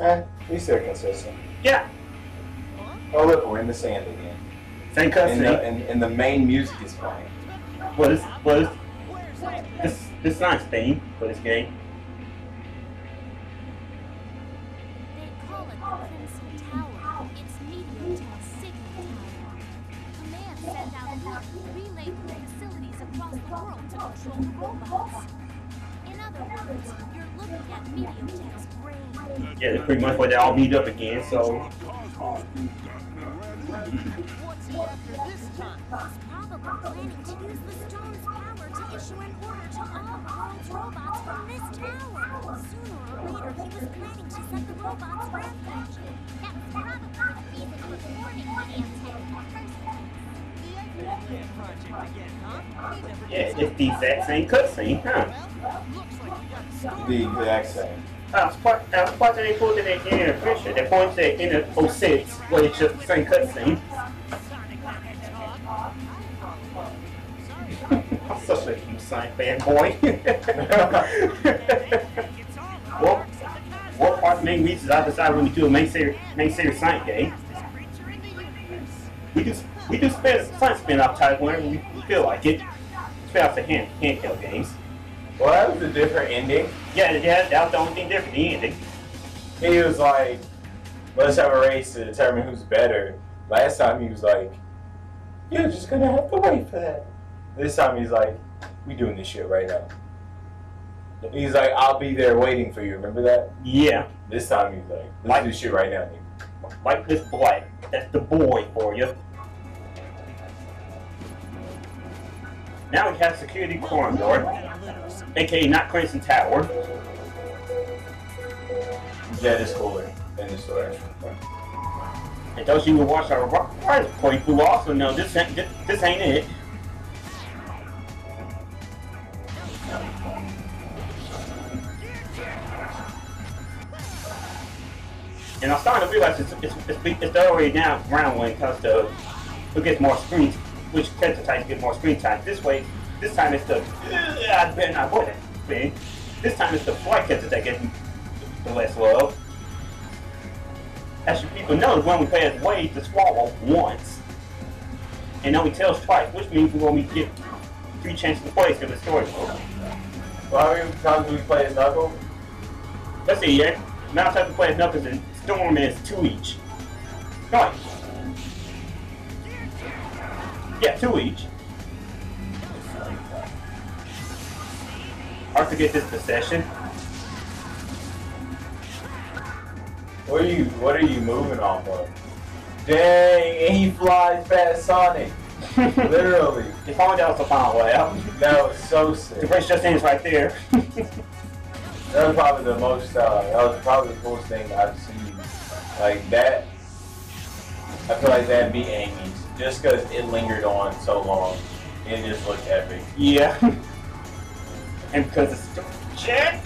Eh, at least they're consistent. Yeah. Oh look, we're in the sand again. Same And cutscene. the, and, and the main music is playing. What is what is this this not theme for this game? They call it the Crimson Tower. It's MeteorTech's signal tower. Command sent out relay through facilities across the world to control the robots. Yeah, that's pretty much where they all meet up again. So yeah, it's the exact same cutscene, huh? The exact same. I was part, I was part that they pulled in that in the picture. They pointed in the 06 where it's just the same cutscene. I'm such a huge Sonic fanboy. Well, what part of main reasons I decided when we do a main series, main series universe. we do we do spin Sonic spin-off type whenever we feel like it. Spin off the hand handheld games. Well, that was a different ending. Yeah, yeah, that was the only thing different. The ending. He was like, let's have a race to determine who's better. Last time he was like, you're just gonna have to wait for that. This time he's like, we doing this shit right now. He's like, I'll be there waiting for you. Remember that? Yeah, This time he's like, let's Like- do shit right now, like this boy. That's the boy for you. Now we have security corridor, aka not Crimson Tower. Jet is cooler in the story. And those you who watch our prior playthrough also know this ain't this, this ain't it. And I'm starting to realize it's, it's, it's, it's the other way now around when it comes to who gets more screen, which tends to get more screen time. This way, this time it's the I better not avoid it thing. This time it's the flight catchers that get the less love. As you people know, when we play as Wave the Swallow once. And then we tails twice, which means we're going to get three chances to play through the story mode. Well, how many times do we play as Knuckle? Let's see here. Now time to play as Knuckles and Storm is two each. Right. Yeah, two each. Hard to get this possession. What are you What are you moving off of? Dang, and he flies past Sonic. Literally, If only that was the final layout. that was so The sick. race just ends right there. That was probably the most. Uh, that was probably the coolest thing I've seen. Like that. I feel like that beat Amy's just because it lingered on so long. It just looked epic. yeah. and because it's jet.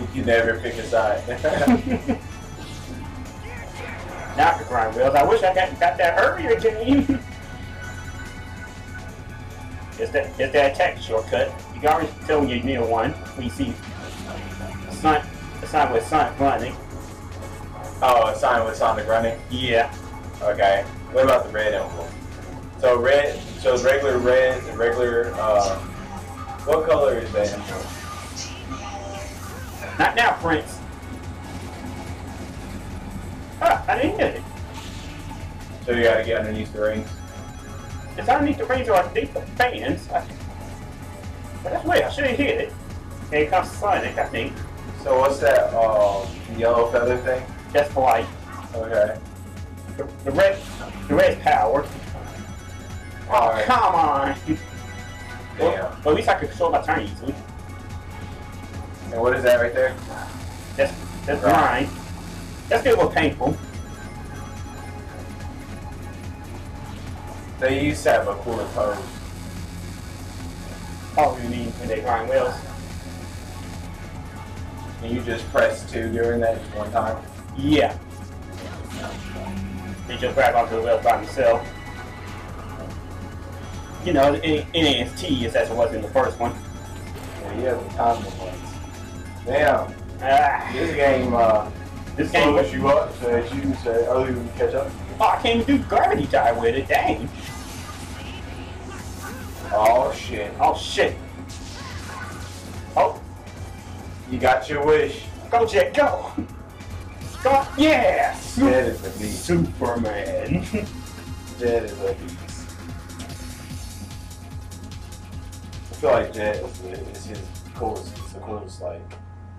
You can never pick a side. Now the grind wheels. I wish I got, got that earlier, game. it's that it's that attack shortcut. You can already tell when you're near one when you see a sign a sign with Sonic running. oh, a sign with Sonic running. Yeah. Okay. What about the red emblem? So red. So regular red, and regular. Uh, what color is that emblem? Not now, Prince. Ah, I didn't hit it. So you gotta get underneath the rings. It's underneath the range or underneath the fans. I, but that's weird. I should have hit it. And it comes Sonic, I think. So what's that? Um, yellow feather thing? That's like Okay. The, the red. The red's power. Oh, come on. Well, well, at least I could control my turn easily. And what is that right there? That's that's Right. mine. That's a little painful. They used to have a cooler pose. Probably oh. Oh, mean when they grind wheels. And you just press two during that one time. Yeah. They just grab onto the wheels by themselves. You know, in, in as tedious as it was in the first one. Yeah, you have the time ones. Damn. Ah, This game, uh, This game slows you up so that you say when you catch up. Oh, I can't even do gravity dive with it. Dang. Oh shit. Oh shit. Oh, You got your wish. go Jet, go. Go. Yeah. Jet is a beast. Superman. Jet is a beast. I feel like Jet is, the, is his coolest, it's the coolest like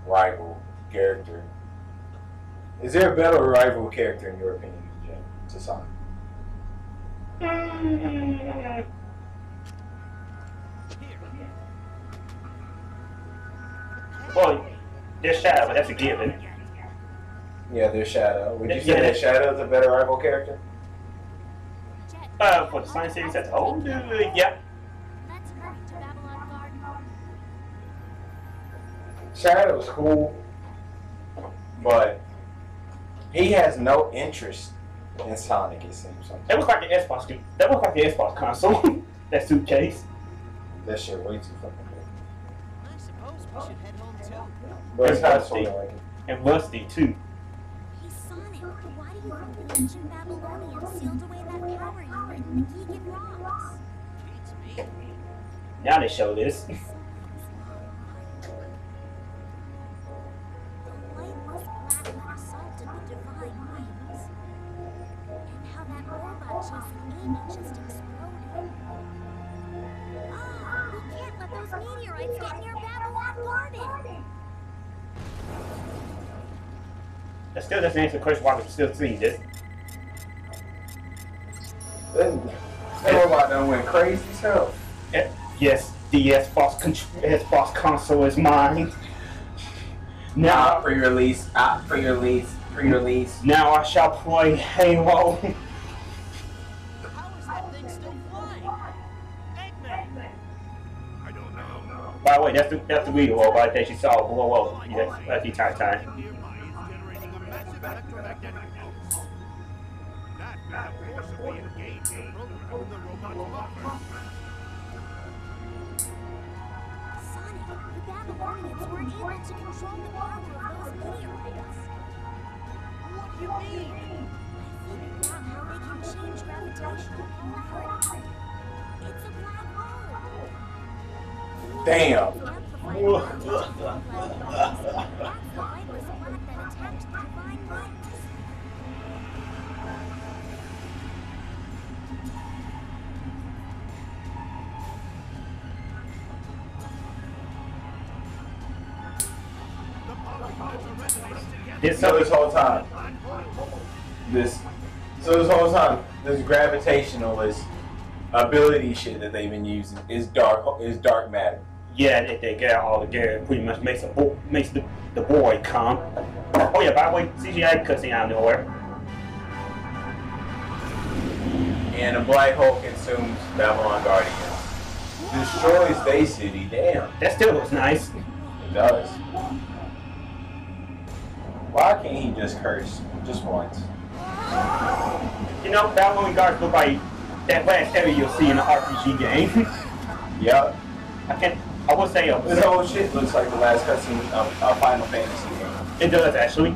rival character. Is there a better rival character in your opinion than Jet to Sonic? Mm. well, there's Shadow, but that's a given. Yeah, there's Shadow. Would you Yeah, say that that- Shadow's a better rival character? Uh, for the Science Series as a whole, uh, yeah. let's hurry to Babylon Garden. Shadow's cool, but he has no interest in Sonic. It seems That like looks like an Xbox. dude. That looks like the Xbox console. that suitcase. that shit way too fucking good. I suppose we should head home too. But it's not Rusty. sort like it. And Rusty, too. Ancient Babylonians sealed away that power unit in the Gigan Rocks? Now they show this. The lightless black that assaulted the divine wings. And how that robot chasing Amy just exploded. Ah, we can't let those meteorites get near Babylon Garden! That still doesn't answer the question why we're still seeing this. Went crazy as hell. Eh, Yes, the Xbox, con- Xbox console is mine. Now, pre-release, ah, pre-release, pre-release. now I shall play Halo. How is that thing still flying? Eggman! By the way, that's the that's the Wii robot that you saw blow up that's, that's the entire time. Able to control the power of those meteorites. What do you mean? I figured out how they can change gravitational polarity. It's a black hole. Damn. This So this whole time, this, so this whole time, this gravitationalist ability shit that they've been using is dark, is dark matter. yeah, they, they get all the together. Pretty much makes a makes the, the boy come. Oh yeah, by the way, CGI cutscene out of nowhere. And a black hole consumes Babylon Garden. Destroys Bay City. Damn, That still looks nice. it does. Why can't he just curse just once? You know, Babylon Guards look like that last area you'll see in an RPG game. Yep. I can't. I would say uh, This whole shit looks like the last cutscene of a Final Fantasy game. it does actually.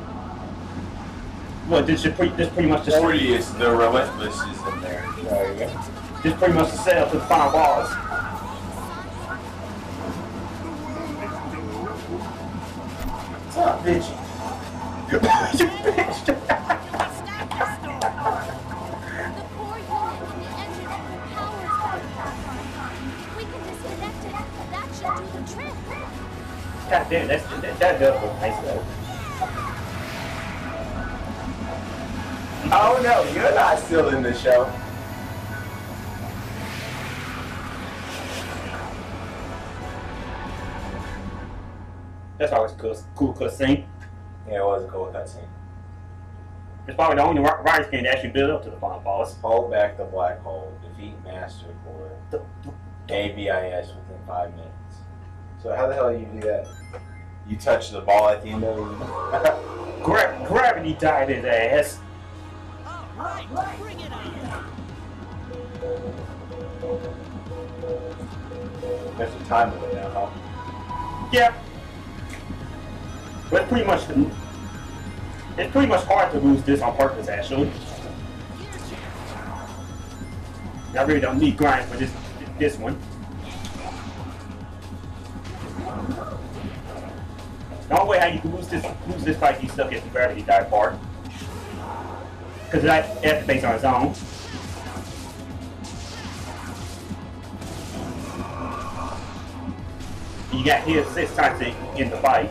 Well, this is pretty. This pretty much just Morbius, the Relentless, is in there. There you go. this pretty much the setup to the final boss. What's up, bitchy? That's, that, that does look nice though. Oh no, you're not still in the show. That's always a cool, cool cutscene. Yeah, it was a cool cutscene. It's probably the only ri- Riders game that actually build up to the final boss. Hold back the black hole. Defeat Master Core. The- ABIS within five minutes. So how the hell do you do that? You touch the ball at the end of it. Gra- gravity died his ass. Alright, bring it on! There's a time limit now, huh? Yeah. But pretty much It's pretty much hard to lose this on purpose, actually. I really don't need grind for this this one. The only way how you can lose this lose this fight, you get the gravity dive part. Because that activates on its own. You got hit six times in- the fight.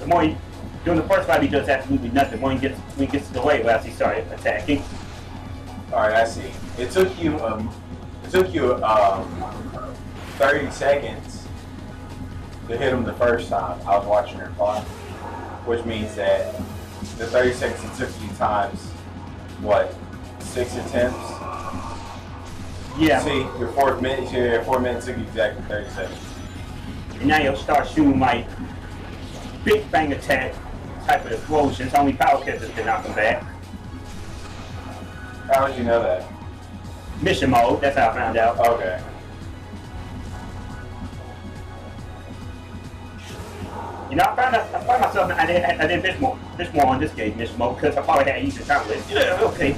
The more during the first fight, he does absolutely nothing. When he gets when he gets to the way, well, he started attacking. All right, I see. It took you um, it took you um, 30 seconds to hit him the first time. I was watching your clock, which means that the 30 seconds it took you times what six attempts. Yeah. See, your fourth minute, your four minutes took you exactly 30 seconds. And now you'll start shooting like big bang attack type of explosions. Only power characters can knock them back. How would you know that? Mission mode, that's how I found out. Okay. You know, I found I found myself, I did, I did this more, this more on this game, mission mode, because I probably had easier time with it. Yeah, okay.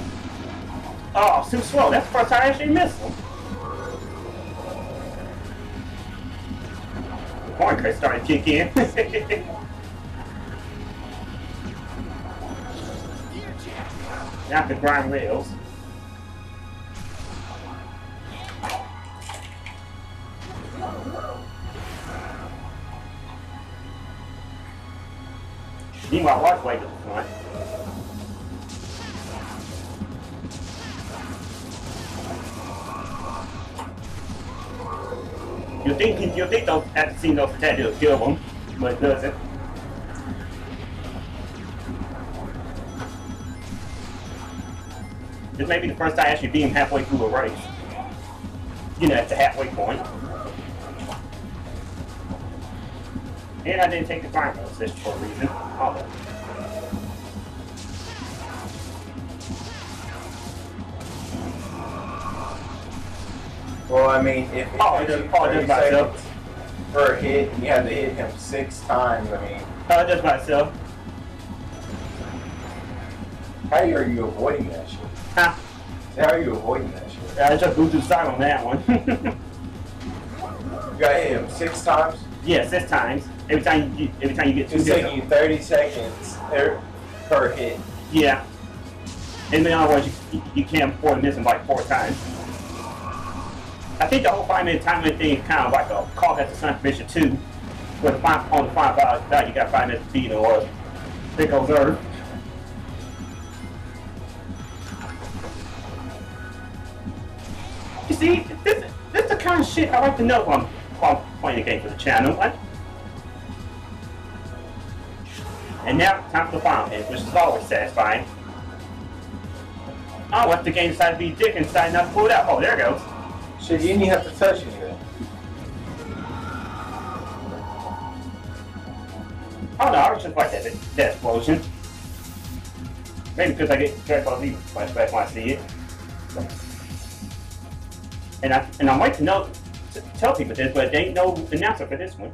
Oh, too slow. That's the first time I actually missed. The point crate started to kick in. now can grind rails. Way to the front. You think you think those have seen those tattoos kill them, but it doesn't. This may be the first time I actually being halfway through a race. You know, at the halfway point. And I didn't take the fire position for a reason. Oh. Well, I mean, if it Oh, took it you does- oh, it 30 does by itself. for a hit, and you had to hit him six times. I mean, Uh, just by itself. how are you avoiding that shit? Huh? How are you avoiding that shit? I just blew through side on that one. You gotta hit him six times. Yes, six times. Every time you every time you get two It's taking you 30 seconds er- per hit. Yeah. And then otherwise you, you can't afford to miss them like four times. I think the whole five minute time limit thing is kind of like a call that to Sun Mission 2, where the five, on the five value you got five minutes to beat or it goes Earth. You see, this, this is the kind of shit I like to know while I'm, while playing a game for the channel. What? And now, time for the final hit, which is always satisfying. Oh, what the game decided to be dick and decided not to pull it out? Oh, there it goes. Shit, you didn't even have to touch anything. Oh no, I was just like that, that explosion. Maybe because I get Dragon Z flashback when I see it. And I and I like to know tell people this, but they ain't no announcer for this one.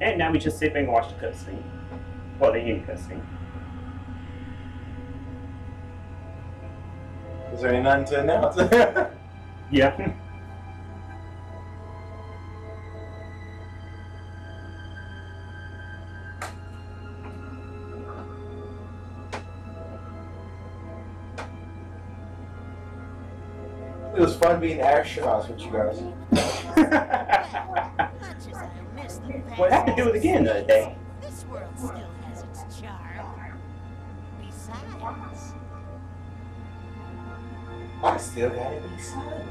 And now we just sit there and watch the cutscene. Well, the end cutscene. Is there any nothing to announce? Yeah. it was fun being astronauts with you guys. Much as I miss well, I have to do it again the other day. This world still has its charm. Besides, I still gotta be silent.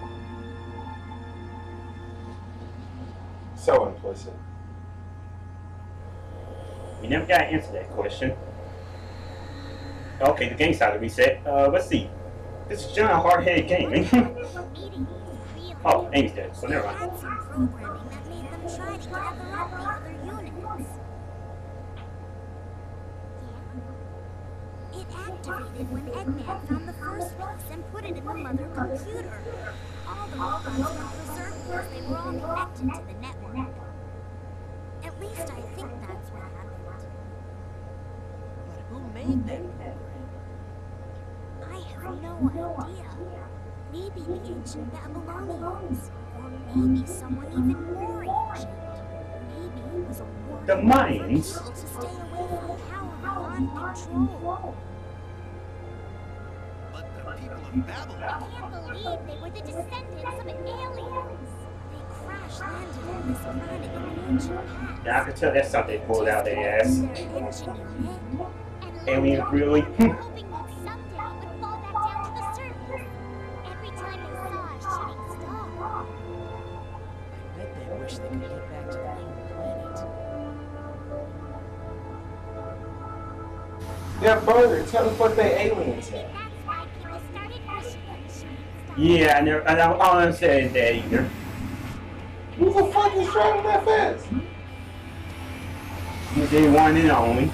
So implicit. We never got to answer that question. Okay, the game started to reset. Uh, let's see. This is not a hard-headed game. oh, Amy's dead, so never mind. It activated when Eggman found the first box and put it in the mother computer. All the robots were preserved because they were all connected to the network. At least I think that's what happened. But who made them? Have no idea. Maybe the ancient Babylonians. Or maybe someone even more ancient. Maybe it was a war The Mayans? to stay away from power beyond control. But the people of I can't believe they were the descendants of aliens. They crash landed on this planet in the ancient past. Yeah, I can tell that's something pulled out their ass. Alien, really? Brother, tell us what they aliens at. that's why people started wishing that shooting star. Yeah, I never, I don't, I don't understand that either. Who the fuck is driving that fast? They one and only.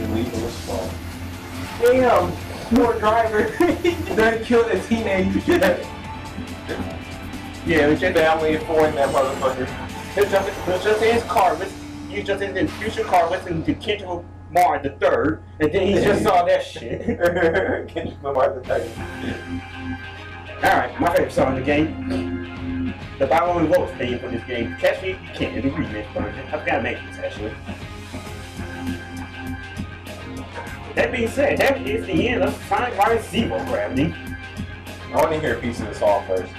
Illegal as fuck. Damn, poor driver. Done killed a teenager. Yeah, it was just, Family of four in that motherfucker. was just, it was just in his car. With, he was just in his future car listening to Kendrick Lamar the third, and then he just saw that shit. Kendrick Lamar the third. Alright, my favorite song in the game. The Bible and Wolves theme for this game. Catch Me You Can, the remix version. I've got to make this actually. That being said, that is the end of Sonic Riders Zero Gravity. I want to hear a piece of the song first.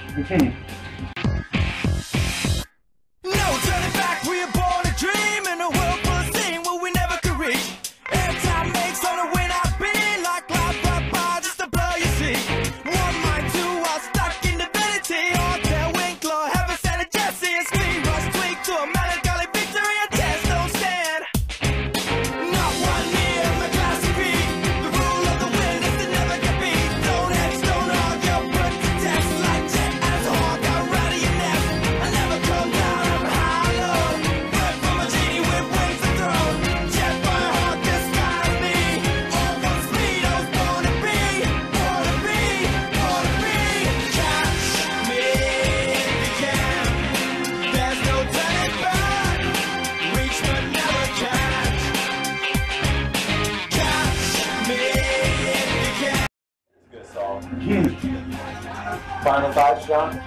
Final thoughts, John?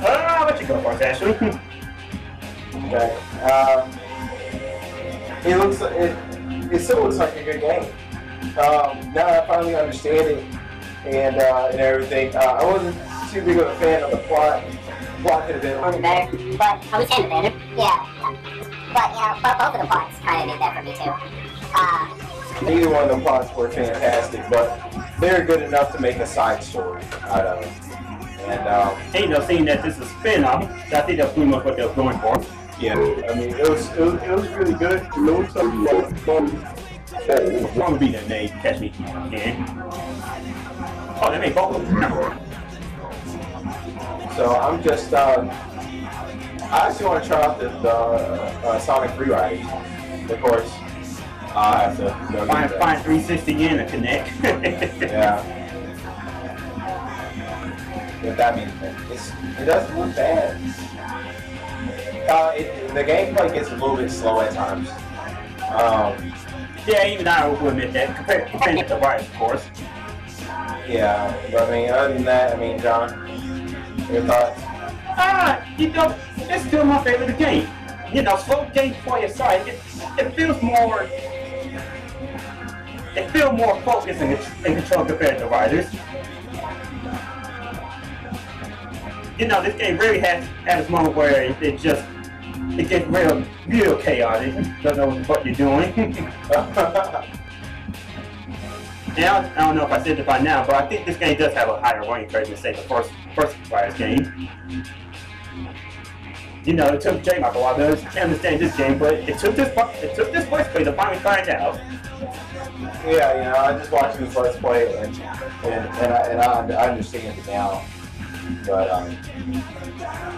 Uh, I'll let you go first, Ashley. Okay. Um, it looks it, it still looks like a good game. Um, now that I finally understand it and uh, and everything, uh, I wasn't too big of a fan of the plot. Plot could have been was better, but I was kind of better. Yeah, but you know, both, both of the plots kind of did that for me too. Uh, Neither one of the plots were fantastic, but they're good enough to make a side story out of it. And um, Ain't no saying that this is a spin-off. I think that's pretty much what they were going for. yeah, I mean, it was it was, it was really good. It looks like fun. Oh, one would be the name. Catch me if you can. Oh, they made both of them. So I'm just uh, I actually want to try out the, the uh, Sonic Freeriders. Of course, I have to Find, find 360 in a Kinect. Yeah. That means it's, it doesn't look bad. Uh, it, the gameplay gets a little bit slow at times. Um, Yeah, even I will admit that. Compared, compared to the right, of course. yeah, but I mean, other than that, I mean, John, your thoughts? Ah, you know, it's still my favorite game. You know, slow gameplay aside, it, it feels more. It feels more focused and, and controlled compared to Riders. You know, this game really has had its moment where it, it just it gets real, real chaotic. Don't know what you're doing. And I I don't know if I said it by now, but I think this game does have a higher learning curve than say the first first Riders game. You know, it took J Michael a while to understand this game, but it took this it took this let's play to finally find out. Yeah, you know, I just watched this let's play and and, and, I, and I understand it now. But um,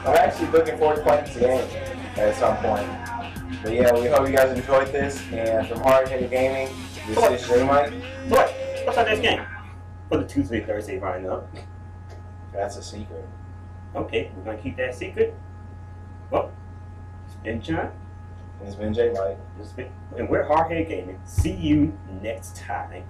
I'm actually looking forward to playing game at some point. But yeah, we hope you guys enjoyed this. And from Hard Hitter Gaming, this is J Mike. What? What's our next game? For the Tuesday, Thursday lineup. That's a secret. Okay, we're gonna keep that secret. Well, it's been John. It's been J Mike. And we're Hardhead Gaming. See you next time.